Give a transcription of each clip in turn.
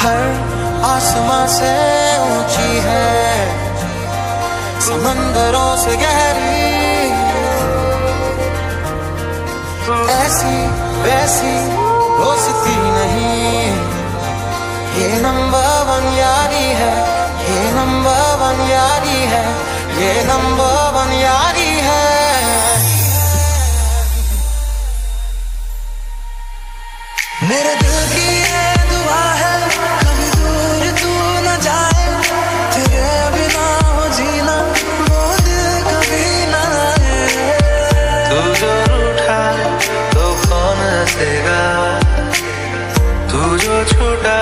हर आसमां से ऊँची है, समंदरों से गहरी। ऐसी वैसी दोस्ती नहीं। ये नंबर वन यारी है, ये नंबर वन यारी है, ये नंबर वन यारी मेरे दुआ है कभी तू न जाए, तेरे बिना हो जीना कभी ना जो रूठा तो कौन हंसेगा तू जो छूटा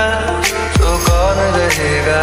तो कौन रहेगा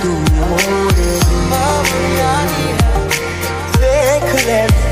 तू मोरे देख ले।